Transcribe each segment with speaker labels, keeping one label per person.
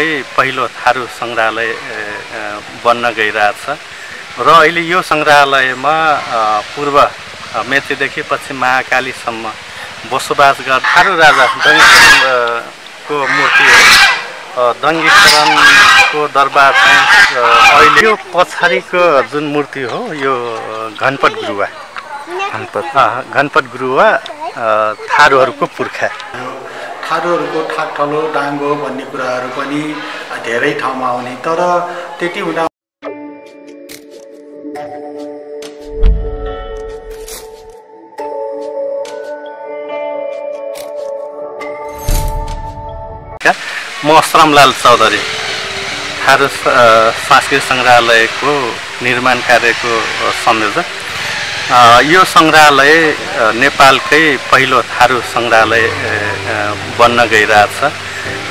Speaker 1: नेपालकै पहिलो थारू सङ्ग्रहालय बन्न गइरहेछ र अहिले यो सङ्ग्रहालयमा पूर्व मेचीदेखि पश्चिम महाकालीसम्म बसोबास गर्ने थारू राजा दङ्गेश्वरको मूर्ति हो। दङ्गेश्वरनको दरबार चाहिँ अहिले यो पछाडिको जुन मूर्ति हो यो घनपट गुरुवा।
Speaker 2: घनपत
Speaker 1: घनपट गुरुवा थारूहरूको पुर्खा।
Speaker 3: थारूहरूको ठाकठलो डाङ्गो भन्ने कुराहरू पनि धेरै ठाउँमा आउने। तर त्यति हुँदा
Speaker 1: म श्रमलाल चौधरी थारू सांस्कृतिक सङ्ग्रहालयको निर्माण कार्यको संयोजक। यो सङ्ग्रहालय नेपालकै पहिलो थारू सङ्ग्रहालय बन्न गइरहेछ।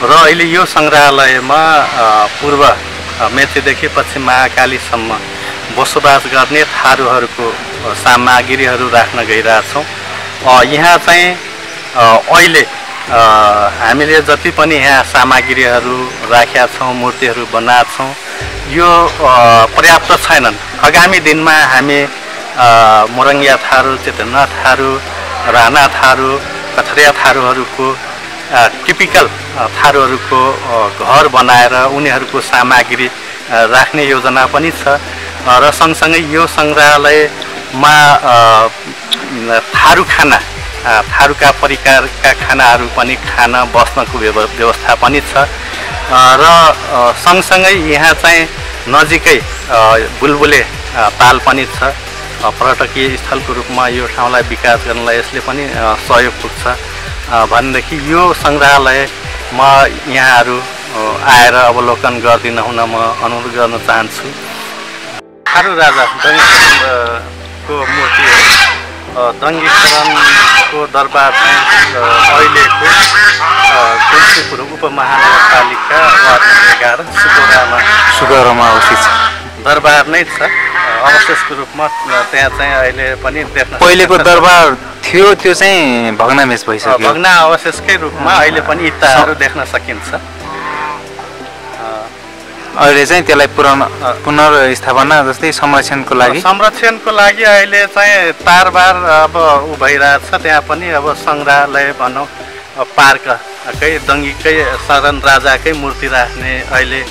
Speaker 1: र अहिले यो सङ्ग्रहालयमा पूर्व मेचीदेखि पश्चिम महाकालीसम्म बसोबास गर्ने थारूहरूको सामग्रीहरू राख्न गइरहेछौँ। यहाँ चाहिँ अहिले हामीले जति पनि यहाँ सामग्रीहरू राखेका छौँ मूर्तिहरू बनाएका छौँ यो पर्याप्त छैनन्। आगामी दिनमा हामी मोरङ्गिया थारू चेतना थारू राणा थारू कथरिया थारूहरूको टिपिकल थारूहरूको घर बनाएर उनीहरूको सामग्री राख्ने योजना पनि छ। र सँगसँगै यो सङ्ग्रहालयमा थारू खाना थारूका परिकारका खानाहरू पनि खान बस्नको व्यवस्था पनि छ। र सँगसँगै यहाँ चाहिँ नजिकै बुलबुले ताल पनि छ। पर्यटकीय स्थलको रूपमा यो ठाउँलाई विकास गर्नलाई यसले पनि सहयोग पुग्छ। भनेदेखि यो सङ्ग्रहालयमा यहाँहरू आएर अवलोकन गरिदिनु हुन म अनुरोध गर्न चाहन्छु। थारू राजा दङ्गेश्वरको मूर्ति हो। दङ्गेश्वरनको दरबार अहिलेको तुलसीपुर उपमहानगरपालिका वार्ड एघार सुकोरामा।
Speaker 2: सुगरमा अवस्थित छ।
Speaker 1: दरबार नै छ। अवशेषको रूपमा त्यहाँ चाहिँ अहिले पनि देख्न
Speaker 2: पहिलेको दरबार थियो त्यो चाहिँ भग्नामेस भइसक्यो।
Speaker 1: भग्ना अवशेषकै रूपमा अहिले पनि इत्ताहरू देख्न सकिन्छ।
Speaker 2: अहिले चाहिँ त्यसलाई पुनः पुनर्स्थापना जस्तै संरक्षणको लागि।
Speaker 1: संरक्षणको लागि अहिले चाहिँ तारबार अब उ भइरहेछ त्यहाँ पनि अब सङ्ग्रहालय भनौँ पार्ककै दङ्गीकै शरण राजाकै मूर्ति राख्ने अहिले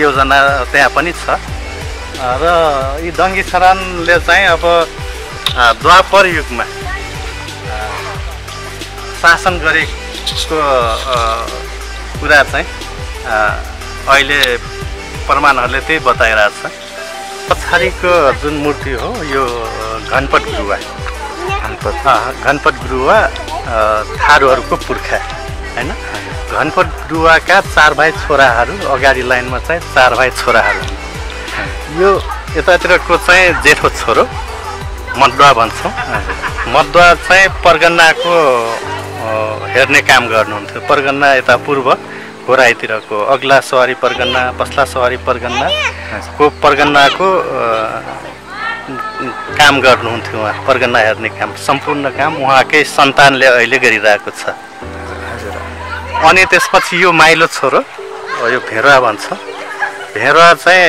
Speaker 1: योजना त्यहाँ पनि छ। र यी दङ्गी शरणले चाहिँ अब द्वापर युगमा शासन गरेको कुरा चाहिँ अहिले प्रमाणहरूले त्यही बताइरहेछ पछाडिको जुन मूर्ति हो यो घनपट गुरुवा।
Speaker 2: घनपत
Speaker 1: घनपट गुरुवा थारूहरूको पुर्खा होइन? घनपट गुरुवाका चार भाइ छोराहरू अगाडि लाइनमा चाहिँ चार भाइ छोराहरू यो यतातिरको चाहिँ जेठो छोरो मदुवा भन्छौँ। मदुवा चाहिँ परगन्नाको हेर्ने काम गर्नुहुन्थ्यो। परगन्ना यता पूर्व घोराइतिरको अग्ला सवारी परगन्ना पछ्ला सवारी परगन्नाको परगन्नाको काम गर्नुहुन्थ्यो उहाँ परगन्ना हेर्ने काम सम्पूर्ण काम उहाँकै सन्तानले अहिले गरिरहेको छ। अनि त्यसपछि यो माइलो छोरो यो भेरुवा भन्छ। भेरुवा चाहिँ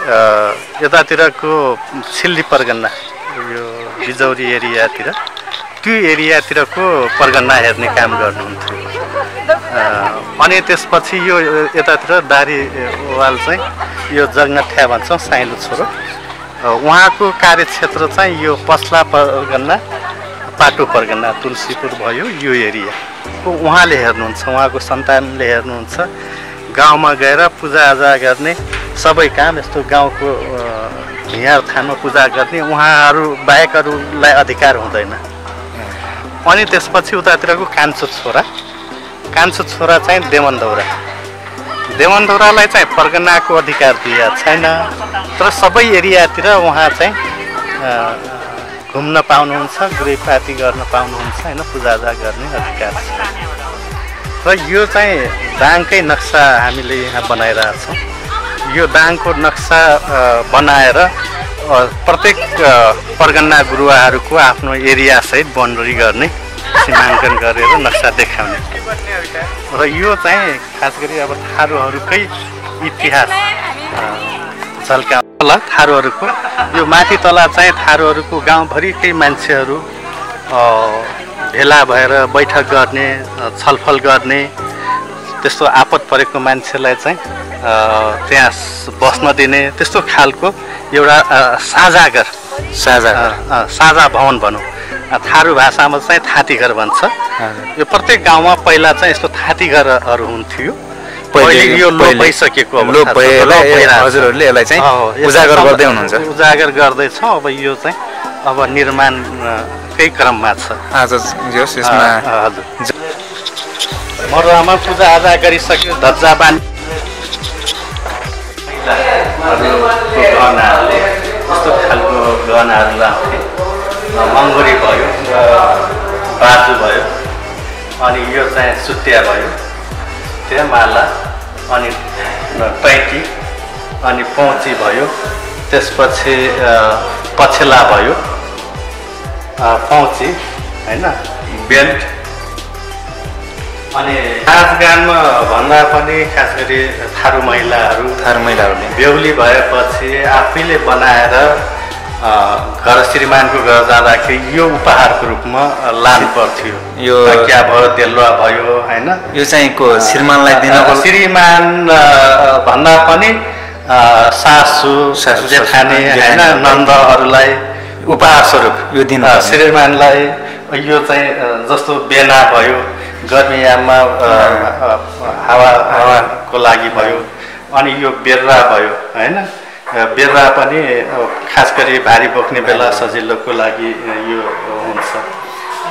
Speaker 1: यतातिरको सिल्ली परगन्ना यो बिजौरी एरियातिर त्यो एरियातिरको परगन्ना हेर्ने काम गर्नुहुन्थ्यो। अनि त्यसपछि यो यतातिर दारीवाल चाहिँ यो जगनठ्या भन्छौँ साइलो छोरो। उहाँको कार्यक्षेत्र चाहिँ यो पछ्ला परगना पाटो परगना तुलसीपुर भयो यो एरिया। उहाँले हेर्नुहुन्छ उहाँको सन्तानले हेर्नुहुन्छ। गाउँमा गएर पूजाआजा गर्ने सबै काम यस्तो गाउँको हिँड थानमा पूजा गर्ने उहाँहरू बाहेकहरूलाई अधिकार हुँदैन। अनि त्यसपछि उतातिरको कान्छो छोरा। कान्छो छोरा चाहिँ देवनदौरा। देवनदौरालाई चाहिँ परगनाको अधिकार दिएको छैन। तर सबै एरियातिर उहाँ चाहिँ घुम्न पाउनुहुन्छ गृहपाती गर्न पाउनुहुन्छ होइन पूजाआजा गर्ने अधिकार छ। र यो चाहिँ दाङकै नक्सा हामीले यहाँ बनाइरहेछौँ यो दाङको नक्सा बनाएर प्रत्येक परगना गुरुवाहरूको आफ्नो एरियासहित बाउन्ड्री गर्ने सीमाङ्कन गरेर नक्सा देखाउने। र यो चाहिँ खास गरी अब थारूहरूकै इतिहास अ, झल्काउला थारूहरूको यो माथि तला चाहिँ थारूहरूको गाउँभरिकै मान्छेहरू भेला भएर बैठक गर्ने छलफल गर्ने त्यस्तो आपत परेको मान्छेलाई चाहिँ त्यहाँ बस्न दिने त्यस्तो खालको एउटा अ, साझा
Speaker 2: साझा
Speaker 1: भवन भनौँ। थारू भाषामा चाहिँ थाँतीघर भन्छ। यो प्रत्येक गाउँमा पहिला चाहिँ यस्तो थाँतीघरहरू हुन्थ्यो।
Speaker 2: पहिले-
Speaker 1: यो भइसकेको।
Speaker 2: हजुरहरूले यसलाई चाहिँ उजागर
Speaker 1: सम-
Speaker 2: गर्दै हुनुहुन्छ।
Speaker 1: उजागर गर्दैछौँ। अब यो चाहिँ अब निर्माणकै क्रममा छ।
Speaker 2: आज जोस् यसमा
Speaker 1: मरुवामा पूजाआजा गरिसक्यो धज्जा बान्ध गहनाहरू यस्तो खालको गहनाहरू लाउँथे। मङ्गुरी भयो अ, बाजु भयो अनि यो चाहिँ सुत्या भयो। त्यो माला अनि पैटी अनि पौची भयो। त्यसपछि पछेला भयो। पौची होइन बेल्ट अनि नाचगानमा भन्दा पनि खास गरी थारू महिलाहरू
Speaker 2: थारू महिलाहरूले
Speaker 1: बेहुली भएपछि आफैले बनाएर घर श्रीमानको घर जाँदाखेरि यो उपहारको रूपमा लानु पर्थ्यो
Speaker 2: यो-
Speaker 1: तकिया भयो तेलुवा भयो होइन
Speaker 2: यो चाहिँ को श्रीमानलाई दिनको
Speaker 1: श्रीमान भन्दा पनि सासू
Speaker 2: सासू,
Speaker 1: जेठानी होइन। नन्दहरूलाई उपहार स्वरूप
Speaker 2: यो दिनु।
Speaker 1: श्रीमानलाई यो चाहिँ जस्तो बेना भयो गर्मीयाममा हावा हावाको लागि भयो अनि यो बेर्रा भयो होइन? बेर्रा पनि खास गरी भारी बोक्ने बेला सजिलोको लागि यो हुन्छ।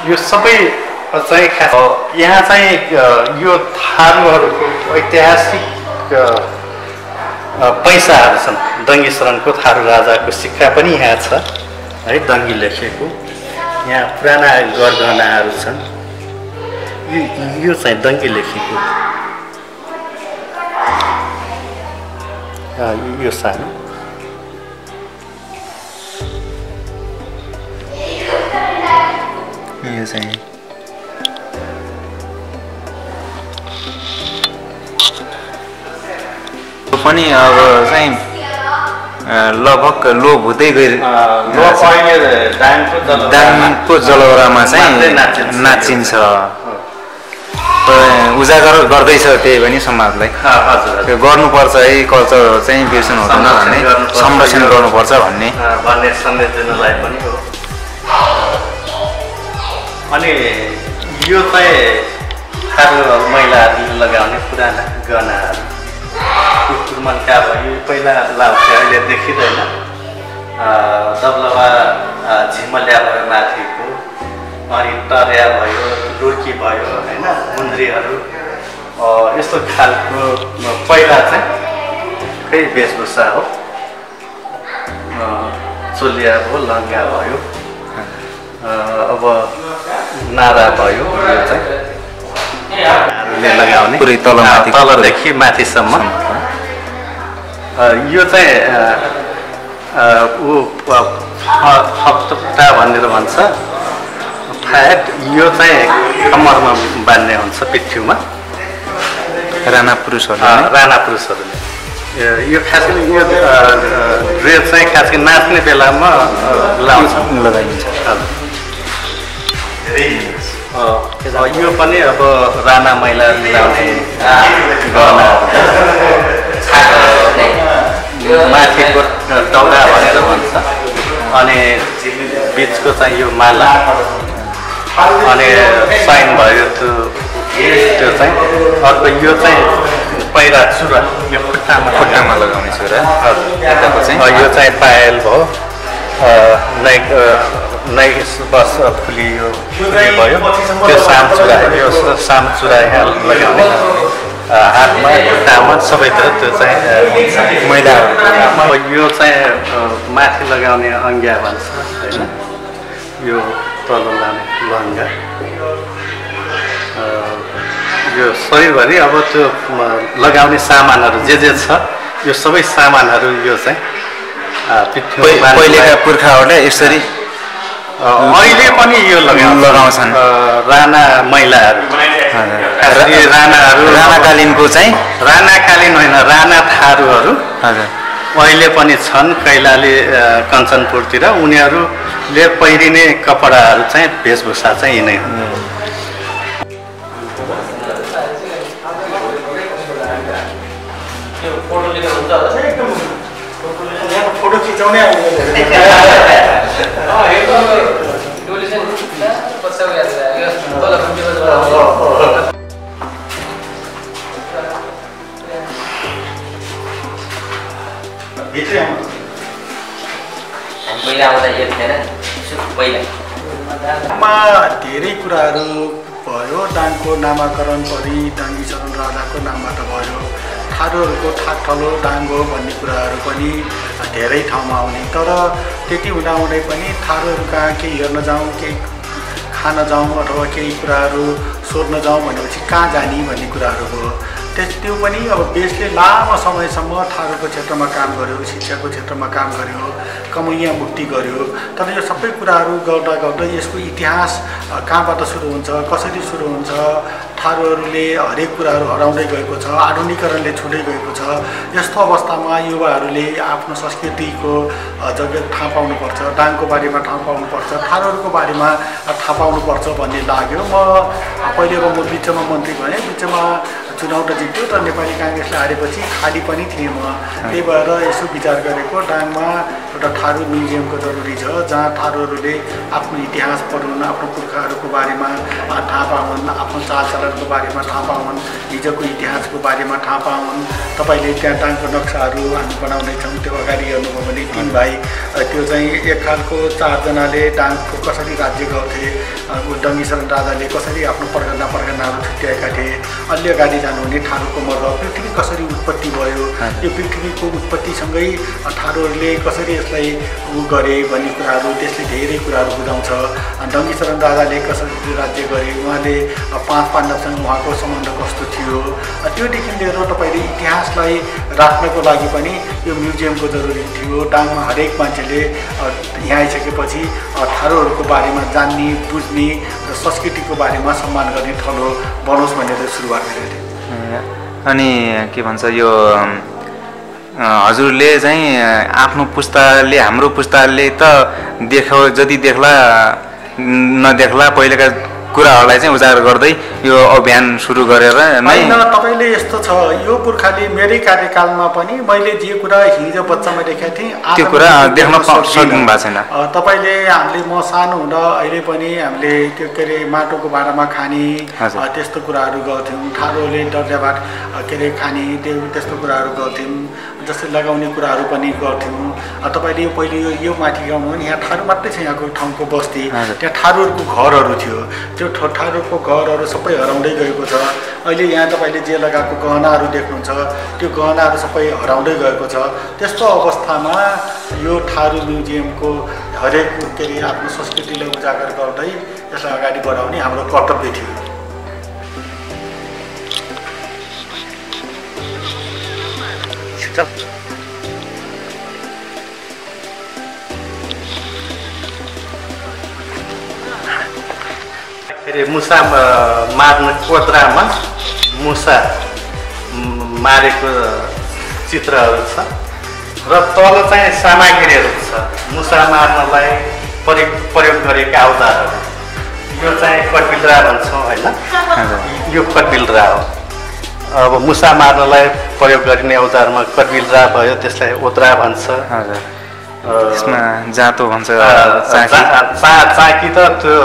Speaker 1: यो सबै चाहिँ खास यहाँ चाहिँ यो थारूहरूको ऐतिहासिक पैसाहरू छन्। डङ्गी शरणको थारू राजाको सिक्का पनि यहाँ छ। है डङ्गी लेखेको। यहाँ पुराना गरगहनाहरू छन्। यो चाहिँ डङ्गी लेखेको। यो सानो।
Speaker 2: यो चाहिँ पनि अब चाहिँ लगभग लोप हुँदै गइ दाङको जलौरामा चाहिँ नाचिन्छ। उजागर गर्दैछ त्यही पनि समाजलाई।
Speaker 1: हजुर
Speaker 2: त्यो गर्नुपर्छ है कल्चरहरू चाहिँ बिर्सनु हुँदैन भन्ने। संरक्षण गर्नुपर्छ। भन्ने।
Speaker 1: अ, भन्ने सन्देश दिनलाई पनि हो। अनि यो चाहिँ महिलाहरूले लगाउने पुराना गहनाहरू। कुकुर मनका भयो पहिला लाउँथे अहिले देखिँदैन। दबलवा झिमल्या भयो माथिको। अनि टर्या भयो डुर्की भयो होइन गुन्द्रीहरू अ, यस्तो खालको पहिला चाहिँ खै वेशभूषा हो। चोलिया भयो लङ्गा भयो। अब नारा भयो यो चाहिँ। लगाउने।
Speaker 2: पुरै
Speaker 1: अ, तलदेखि माथिसम्म। यो चाहिँ ऊ फप्टा भनेर भन्छ फ्याट यो चाहिँ कम्मरमा बान्ने हुन्छ पिठ्युमा
Speaker 2: राणा नै
Speaker 1: राणा पुरुषहरूले यो- खास यो ड्रेस चाहिँ खास गरी नाच्ने बेलामा लाउँछ
Speaker 2: लगाइन्छ
Speaker 1: यो पनि अब राणा महिलाहरूले लाउने गहनाहरू माथिको टौरा भनेर भन्छ। अनि बिचको चाहिँ यो माला। अनि साइन भयो त्यो त्यो चाहिँ। अर्को यो चाहिँ पहिरा चुरा यो खुट्टामा
Speaker 2: खुट्टामा लगाउने छोरा यताको चाहिँ।
Speaker 1: यो चाहिँ पायल भयो। अ, नै अ, नै बस फुली यो फुली भयो। त्यो साम चुरा यो स- साम चुरा यहाँ लगाउने। हातमा खुट्टामा सबैतिर त्यो चाहिँ
Speaker 2: महिला
Speaker 1: अब यो चाहिँ माथि लगाउने अङ्ग्या भन्छ होइन यो तल लाने लहङ्गा अ, यो शरीरभरि अब त्यो लगाउने सामानहरू जे जे छ यो सबै सामानहरू यो चाहिँ
Speaker 2: पहिलेका। पुर्खाहरूले यसरी
Speaker 1: अहिले पनि यो लगाउँछ
Speaker 2: लगाउँछन्।
Speaker 1: राणा महिलाहरू। राणाहरू।
Speaker 2: राणाकालीनको चाहिँ?
Speaker 1: राणाकालीन होइन राणा थारूहरू।
Speaker 2: हजुर।
Speaker 1: अहिले पनि छन् कैलाली कञ्चनपुरतिर। उनीहरूले पहिरिने कपडाहरू चाहिँ वेशभूषा चाहिँ यिनै हो
Speaker 3: फोटो खिचाउने धेरै कुराहरू भयो दाङको नामाकरण दाङ्गी चरण राजाको नामबाट भयो थारूहरूको ठाकठलो डाङ्गो भन्ने कुराहरू पनि धेरै ठाउँमा आउने तर त्यति हुँदाहुँदै पनि थारूहरू कहाँ केही हेर्न जाउँ केही खान जाउँ अथवा केही कुराहरू सोध्न जाउँ भनेपछि कहाँ जाने भन्ने कुराहरू हो। त्यस त्यो पनि अब देशले लामो समयसम्म थारूको क्षेत्रमा काम गर्यो शिक्षाको क्षेत्रमा काम गर्यो कमैया मुक्ति गर्यो। तर यो सबै कुराहरू गर्दा गर्दै यसको इतिहास कहाँबाट सुरु हुन्छ कसरी सुरु हुन्छ थारूहरूले हरेक कुराहरू हराउँदै गएको छ आधुनिकरणले छुँदै गएको छ। यस्तो अवस्थामा युवाहरूले आफ्नो संस्कृतिको जग्गा थाहा पाउनुपर्छ डाङको बारेमा थाहा पाउनुपर्छ थारूहरूको बारेमा थाहा पाउनुपर्छ भन्ने लाग्यो। म पहिले अब म बिचमा मन्त्री भएँ बिचमा चुनाव त जित्यो तर नेपाली काङ्ग्रेसले हारेपछि खाली पनि थिएँ म। त्यही भएर यसो विचार गरेको डाङमा एउटा थारू म्युजियमको जरुरी छ जहाँ थारूहरूले आफ्नो इतिहास पढुन् आफ्नो पुर्खाहरूको बारेमा थाहा पाउन् आफ्नो चालचलनको बारेमा थाहा पाउन् हिजोको इतिहासको बारेमा थाहा पाउन्। तपाईँले त्यहाँ डाङको नक्साहरू हामी बनाउँदैछौँ त्यो अगाडि हेर्नुभयो भने तिन भाइ। त्यो चाहिँ एक खालको चारजनाले डाङको कसरी राज्य गर्थे डङ्गीशरण राजाले कसरी आफ्नो परगना परगनाहरू छुट्याएका थिए अलि अगाडि जानुहुने ठाडोको मर्ग पृथ्वी कसरी उत्पत्ति भयो यो पृथ्वीको उत्पत्तिसँगै अ, थारूहरूले कसरी यसलाई उ गरे भन्ने कुराहरू त्यसले धेरै कुराहरू बुझाउँछ। डङ्गीशरण राजाले कसरी राज्य गरे उहाँले पाँच पाण्डवसँग उहाँको सम्बन्ध कस्तो थियो? त्योदेखि लिएर तपाईँले इतिहासलाई राख्नको लागि पनि यो म्युजियमको जरुरी थियो। डाङमा हरेक मान्छेले यहाँ आइसकेपछि अ, थारूहरूको बारेमा जान्ने बुझ्ने र संस्कृतिको बारेमा सम्मान गर्ने थलो बनोस् भनेर सुरुवात गरेको थिएँ।
Speaker 2: अनि के भन्छ यो हजुरले चाहिँ आफ्नो पुस्ताले हाम्रो पुस्ताले त देख्यो जति देख्ला नदेख्ला पहिलेका कुराहरूलाई चाहिँ उजागर गर्दै यो अभियान सुरु गरेर नै
Speaker 3: तपाईँले यस्तो छ यो पुर्खाले मेरै कार्यकालमा पनि मैले जे कुरा हिजो बच्चामा देखाएको थिएँ
Speaker 2: त्यो कुरा देख्न। सक्नु भएको छैन।
Speaker 3: तपाईँले हामीले म सानो हुँदा अहिले पनि हामीले त्यो के अरे माटोको भाँडामा खाने त्यस्तो कुराहरू गर्थ्यौँ ठाडोले डल्ले भात अ, के अरे खाने त्यो त्यस्तो कुराहरू गर्थ्यौँ जस्तै लगाउने कुराहरू पनि गर्थ्यौँ तपाईँले यो पहिले यो यो माथि गाउँ हो नि यहाँ ठाडो मात्रै छ यहाँको ठाउँको बस्ती। त्यहाँ थारूहरूको घरहरू थियो। त्यो थारूहरूको घरहरू सबै हराउँदै गएको छ। अहिले यहाँ तपाईँले जे लगाएको गहनाहरू देख्नुहुन्छ त्यो गहनाहरू सबै हराउँदै गएको छ। त्यस्तो अवस्थामा यो थारू म्युजियमको हरेक के अरे आफ्नो संस्कृतिलाई उजागर गर्दै यसलाई अगाडि बढाउने हाम्रो कर्तव्य थियो।
Speaker 1: चल अरे मुसा मार्न कोद्रामा मुसा मारेको चित्रहरू छ र तल चाहिँ सामग्रीहरू छ मुसा मार्नलाई प्रयोग प्रयोग गरेका औजारहरू यो चाहिँ कटबिल्रा भन्छौँ होइन यो कटबिल्रा हो अब मुसा मार्नलाई प्रयोग गरिने औजारमा कटबिल्रा भयो त्यसलाई ओद्रा भन्छ।
Speaker 2: त्यसमा जाँतो भन्छ चाकी।
Speaker 1: त त्यो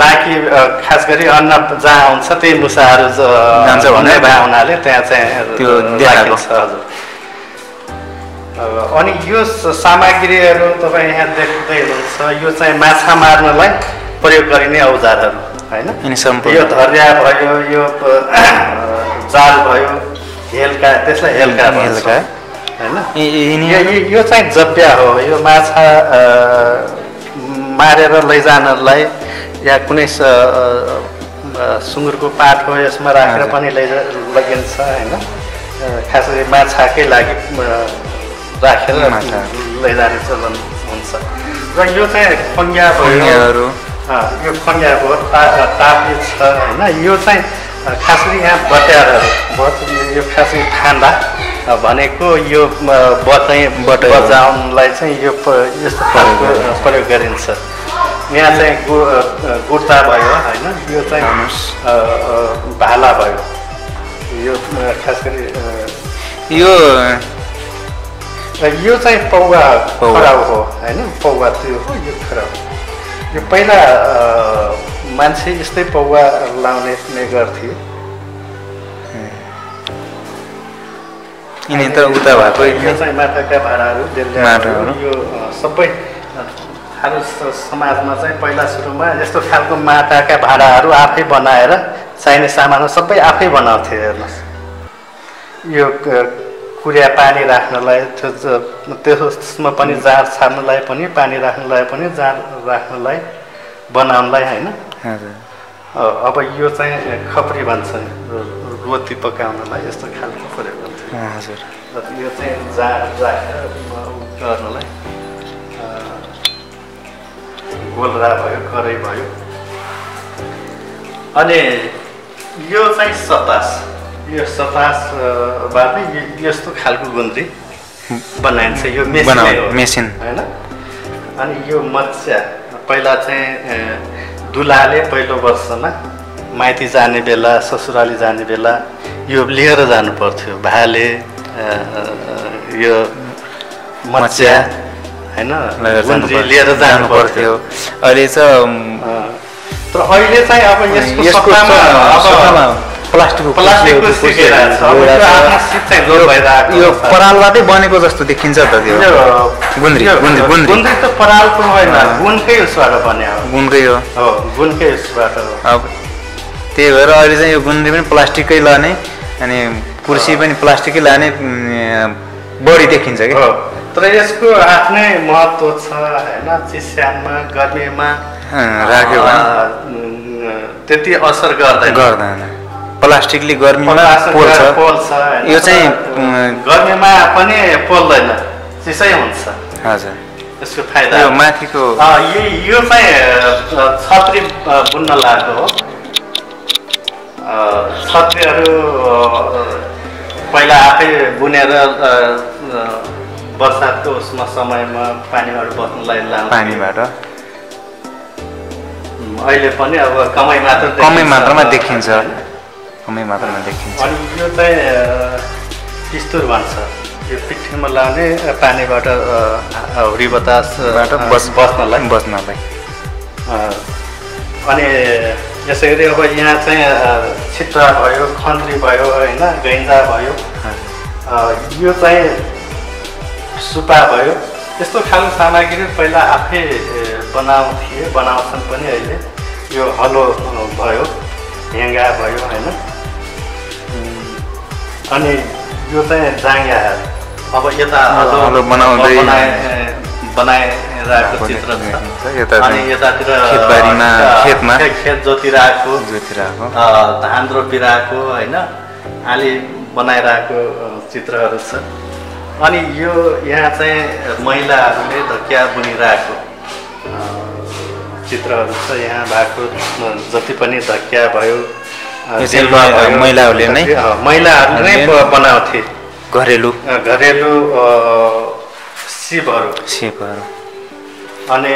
Speaker 1: चाकी खास गरी अन्न जहाँ आउँछ त्यही मुसाहरू
Speaker 2: जान्छ भनेर
Speaker 1: नै भए हुनाले त्यहाँ चाहिँ
Speaker 2: त्यो देखाएको।
Speaker 1: राखिन्छ, हजुर। अनि यो सामग्रीहरू तपाईँ यहाँ देख्दै हुनुहुन्छ यो चाहिँ माछा मार्नलाई प्रयोग गरिने औजारहरू। होइन? यो धर्या भयो यो जाल भयो हेल्का त्यसलाई हेल्का
Speaker 2: हेल्का।
Speaker 1: होइन?
Speaker 2: यी-
Speaker 1: चाहिँ जब्या हो। यो माछा मारेर लैजानलाई या कुनै सुँगुरको पाठ हो यसमा राखेर। पनि लैजा लगिन्छ होइन? खास गरी माछाकै लागि राखेर। लैजाने चलन हुन्छ। र यो चाहिँ फङ्ग्या भयो। यो खङ्या भयो ता तापी छ होइन यो चाहिँ खास गरी यहाँ बट्यारहरू बट यो खास गरी अँ, भनेको यो बटै
Speaker 2: बटै हो।
Speaker 1: बजाउनलाई चाहिँ यो यस्तो प्रयोग गरिन्छ यहाँ चाहिँ गु गुर्ता भयो होइन यो चाहिँ भाला भयो यो खास गरी
Speaker 2: यो
Speaker 1: यो चाहिँ पौवा
Speaker 2: पौवा।
Speaker 1: खराउ हो होइन पौवा त्यो हो यो खराउ यो पहिला मान्छे यस्तै पौवा लाउने गर्थे
Speaker 2: यिनी त उता भएको
Speaker 1: यो
Speaker 2: यिनी
Speaker 1: चाहिँ माटाका भाँडाहरू। यो सबै हाम्रो समाजमा चाहिँ पहिला सुरुमा यस्तो खालको माटाका भाँडाहरू आफै बनाएर चाहिने सामानहरू सबै आफै बनाउँथे हेर्नुहोस्। यो कुरिया पानी राख्नलाई त्यो त्यसमा पनि जाँड छार्नलाई पनि पानी राख्नलाई पनि जाँड राख्नलाई बनाउनलाई होइन? अब यो चाहिँ खप्री भन्छन् रो- रोटी पकाउनलाई यस्तो खालको प्रयोग गर्छ
Speaker 2: हजुर।
Speaker 1: यो चाहिँ जाँड राखेर गर्नलाई गोलरा भयो कराई भयो। अनि यो चाहिँ सतास। यो यस्तो खालको गुन्द्री बनाइन्छ। यो मेसिन
Speaker 2: मेसिन।
Speaker 1: होइन? अनि यो मत्स्या पहिला चाहिँ दुलाले पहिलो वर्षमा माइती जाने बेला ससुराली जाने बेला यो लिएर जानु पर्थ्यो भाले यो मत्स्या होइन। लिएर जानु पर्थ्यो
Speaker 2: अहिले चाहिँ
Speaker 1: तर अहिले चाहिँ अब यसको
Speaker 2: प्लास्टिकको
Speaker 1: यो।
Speaker 2: परालबाटै बनेको जस्तो देखिन्छ त त्यो। गुन्द्री, गुन्द्री, गुन्द्री।
Speaker 1: गुन्द्री त परालको होइन
Speaker 2: अँ।
Speaker 1: गुणकै उसबाट बन्यो। हो।
Speaker 2: गुणकै हो
Speaker 1: गुणकै उसबाट
Speaker 2: अब त्यही भएर अहिले चाहिँ यो गुन्द्री पनि प्लास्टिककै लाने अनि कुर्सी पनि प्लास्टिकै लाने बढी देखिन्छ कि।
Speaker 1: तर यसको आफ्नै महत्त्व छ होइन? चिस्यानमा गर्मीमा
Speaker 2: राख्यो
Speaker 1: त्यति असर गर्दैन।
Speaker 2: गर्दैन। प्लास्टिकले गर्मीमा पोल्छ? यो चाहिँ
Speaker 1: गर्मीमा पनि पोल्दैन चिसै हुन्छ।
Speaker 2: हजुर।
Speaker 1: यसको फाइदा
Speaker 2: यो माथिको
Speaker 1: यो चाहिँ छत्री बुन्न लगाएको हो। छत्रीहरू पहिला आफै बुनेर बर्सातको उसमा समयमा पानीहरू बस्नलाई
Speaker 2: पानीबाट?
Speaker 1: अहिले पनि अब कमै मात्र
Speaker 2: कमै। मात्रामा देखिन्छ। कमै मात्रामा देखिन्छ
Speaker 1: अनि यो चाहिँ पिस्तुर भन्छ यो पिठ्ठीमा लाउने पानीबाट अ, हाउरी बतासबाट
Speaker 2: बाट बस
Speaker 1: बस्नलाई
Speaker 2: बस्नलाई
Speaker 1: अनि यसै गरी अब यहाँ चाहिँ अ, छिट्रा भयो खन्द्री भयो होइन गैन्जा भयो अ, यो चाहिँ सुपा भयो यस्तो खालको सामग्री पहिला आफै बनाउँथे बनाउँछन् पनि अहिले यो हलो भयो हेङ्गा भयो होइन अनि यो चाहिँ जाङ्गाहरू अब यता
Speaker 2: हलो- बनाउँदै-
Speaker 1: बनाइरहेको चित्र। छ अनि यतातिर
Speaker 2: खेतबारीमा,
Speaker 1: अ,
Speaker 2: खेतमा।
Speaker 1: खेत- जोतिरहेको
Speaker 2: जोतिरहेको
Speaker 1: धान रोपिरहेको होइन आली बनाइरहेको चित्रहरू छ अनि यो यहाँ चाहिँ महिलाहरूले धकिया बुनिरहेको चित्रहरू छ यहाँ भएको जति पनि धकिया भयो
Speaker 2: महिलाहरूले नै?
Speaker 1: महिलाहरूले नै बनाउँथे
Speaker 2: घरेलु।
Speaker 1: घरेलु सिपहरू।
Speaker 2: सेपहरू।
Speaker 1: अनि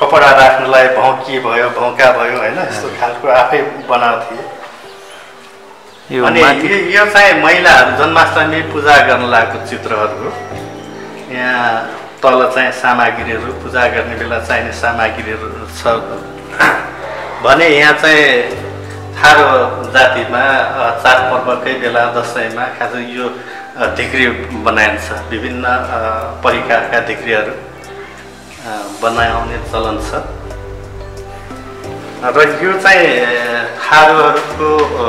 Speaker 1: कपडा राख्नलाई भौकी भयो भौका भयो होइन? यस्तो खालको आफै बनाउँथे अनि यो यो चाहिँ महिलाहरू जन्माष्टमी पूजा गर्न लागेको चित्रहरू हो। यहाँ तल चाहिँ सामग्रीहरू पूजा गर्ने बेला चाहिने सामग्रीहरू छ। भने यहाँ चाहिँ थारो जातिमा चाडपर्वकै बेला दसैँमा खास यो ढिक्री बनाइन्छ विभिन्न परिकारका ढिक्रीहरू बनाउने चलन छ। र यो चाहिँ थारूहरूको अ,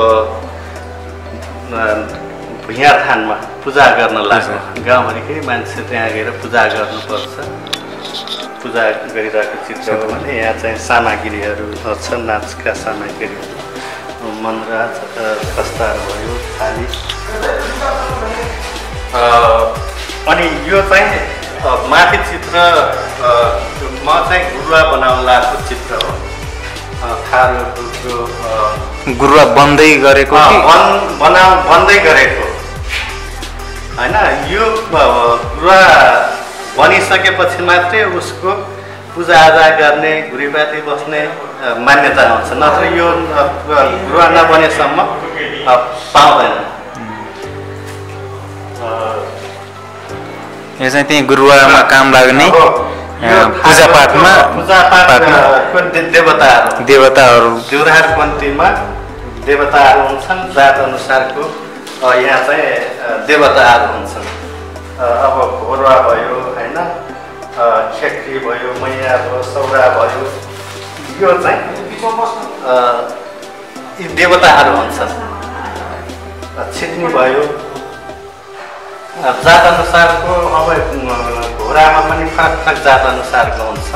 Speaker 1: भुइँया थानमा पूजा गर्न लाग्छ। गाउँभरिकै मान्छे त्यहाँ गएर पूजा गर्नुपर्छ। पूजा गरिरहेको चित्र हो भने यहाँ चाहिँ सामग्रीहरू छ नाचका सामग्रीहरू। मनराज अ, खस्ताहरू भयो थाली अ, अनि यो चाहिँ माथि चित्र अ, म चाहिँ गुरुवा बनाउन लागेको चित्र हो। अ,
Speaker 2: गुरुवा बन्दै गरेको
Speaker 1: बन बना बन्दै गरेको। होइन यो पुरा बनिसकेपछि मात्रै उसको पूजाआजा गर्ने घुरीपाती बस्ने मान्यता आउँछ नत्र यो गुरुवा नबनेसम्म पाउँदैन
Speaker 2: यो चाहिँ त्यही गुरुवामा काम लाग्ने पूजापाठमा
Speaker 1: पूजापाठमा देवताहरू?
Speaker 2: देवताहरू।
Speaker 1: जुरार पन्थीमा देवताहरू हुन्छन् जात अनुसारको यहाँ चाहिँ देवताहरू हुन्छन्। अब घोरुवा भयो होइन? खेक्री भयो मैया भयो सौरा भयो यो चाहिँ अ, यी देवताहरू हुन्छन् छिट्नी भयो अ, जात अनुसारको अब घोडामा पनि फरक फरक जात अनुसारको हुन्छ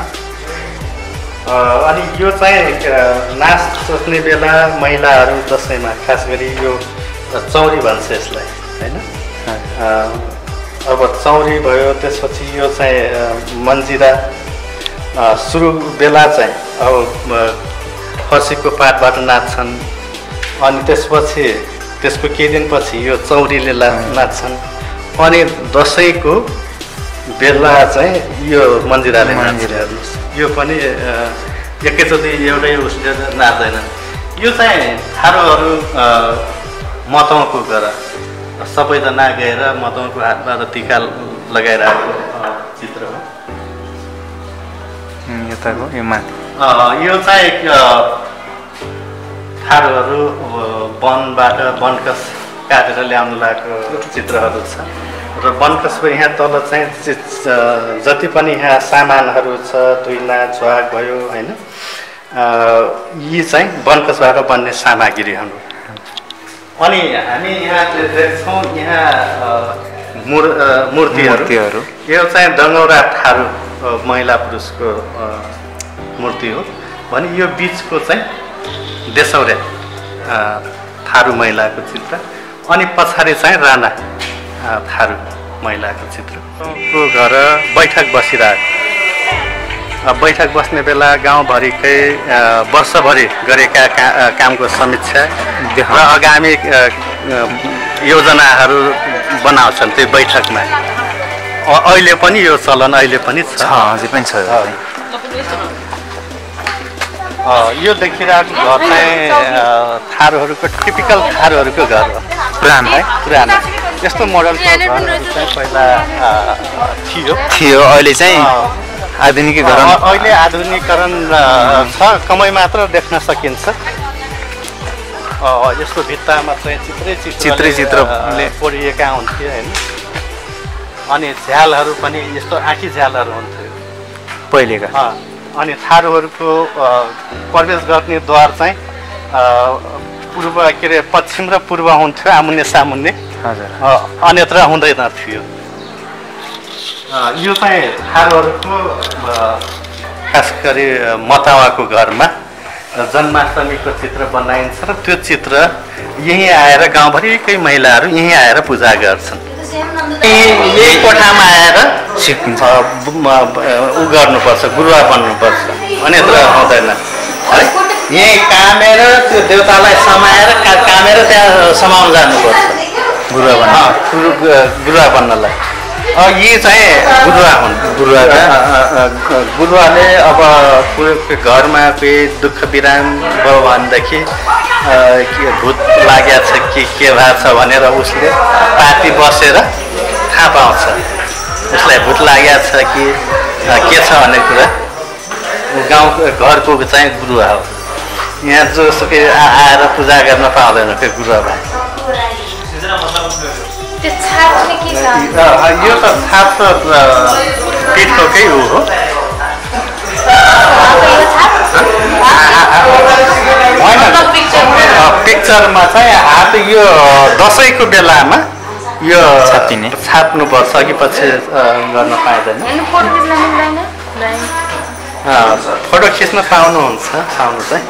Speaker 1: अ, अनि यो चाहिँ नाच सोच्ने बेला महिलाहरू दसैँमा खास गरी यो चौरी भन्छ यसलाई होइन अ, अब चौरी भयो त्यसपछि यो चाहिँ मन्जिरा सुरु बेला चाहिँ अब खसीको पातबाट नाच्छन्। अनि त्यसपछि त्यसको केही दिनपछि यो चौरीले ला नाच्छन्। अनि दसैँको बेला चाहिँ यो मन्जिराले नाच्छ। हेर्नुहोस् यो पनि एकैचोटि एउटै उसले नाच्दैनन् यो चाहिँ थारूहरू अ, मतौको गर सबैजना गएर मतौको हातमा र टिका लगाइरहेको अ, चित्र हो
Speaker 2: यताको यो माथि।
Speaker 1: यो चाहिँ अब वनबाट वनकस काटेर ल्याउनु लागेको चित्रहरू छ। र वनकसको यहाँ तल चाहिँ जति पनि यहाँ सामानहरू छ तुइना झ्वाग भयो होइन? यी चाहिँ वनकसबाट बन्ने सामग्रीहरू। अनि हामी यहाँ देख्छौँ यहाँ मुर मूर्तिहरू। यो चाहिँ डङ्गौरा थारू महिला पुरुषको मूर्ति हो। भने यो बिचको चाहिँ देशौरे थारू महिलाको चित्र। अनि पछाडि चाहिँ राणा थारू महिलाको चित्र। को घर बैठक बसिरहेको। बैठक बस्ने बेला गाउँभरिकै वर्षभरि गरेका का कामको समीक्षा र आगामी योजनाहरू बनाउँछन् त्यो बैठकमा। अहिले पनि यो चलन अहिले पनि
Speaker 2: छ। अझै पनि छ। यो
Speaker 1: देखिरहेको घर चाहिँ थारूहरूको टिपिकल थारूहरूको घर हो।
Speaker 2: पुरानो
Speaker 1: है? पुरानो। यस्तो मोडलको घरहरू चाहिँ पहिला थियो।
Speaker 2: थियो अहिले चाहिँ आधुनिकीकरण।
Speaker 1: अहिले आधुनिकीकरण छ। कमै मात्र देख्न सकिन्छ। यसको भित्तामा चाहिँ चित्रै
Speaker 2: चित्रै चित्रले-
Speaker 1: कोरिएका हुन्थे होइन। अनि झ्यालहरू पनि यस्तो आँखी झ्यालहरू हुन्थ्यो।
Speaker 2: पहिलेका।
Speaker 1: अनि थारूहरूको प्रवेश गर्ने द्वार चाहिँ पूर्व के अरे पश्चिम र पूर्व हुन्थ्यो आमुन्ने सामुन्ने।
Speaker 2: हजुर।
Speaker 1: अन्यत्र हुँदैन थियो। यो चाहिँ थारूहरूको खास गरी मतावाको घरमा जन्माष्टमीको चित्र बनाइन्छ र त्यो चित्र यहीँ आएर गाउँभरिकै महिलाहरू यहीँ आएर पूजा गर्छन्। यही कोठामा आएर ब- उ गर्नुपर्छ गुरुवा बन्नुपर्छ अन्यत्र हुँदैन। है? यहीँ कामेर त्यो देवतालाई समाएर कामेर त्यहाँ समाउन जानुपर्छ।
Speaker 2: गुरुवा बन्नु।
Speaker 1: गुरुवा बन्नलाई। यी चाहिँ गुरुवा हुन्
Speaker 2: गुरुवाका?
Speaker 1: अ, अ, अ, ग- गुरुवाले अब कोही घरमा कोही दुःख बिराम भयो भनेदेखि के भूत लागेको छ कि के भएको छ भनेर उसले पार्टी बसेर थाहा पाउँछ उसलाई भूत लागेको छ कि के छ भन्ने कुरा ऊ गाउँ घरको चाहिँ गुरुवा हो यहाँ जोसुकै आ- आएर पूजा गर्न पाउँदैन त्यो गुरुवा
Speaker 4: के
Speaker 1: यो त छाप त ऊ हो पिक्चरमा चाहिँ हात यो दसैँको बेलामा यो
Speaker 2: छापिने।
Speaker 1: छाप्नुपर्छ अघि पछि गर्न पाइँदैन।
Speaker 4: फोटो खिच्न
Speaker 1: पाउनुहुन्छ पाउनु चाहिँ?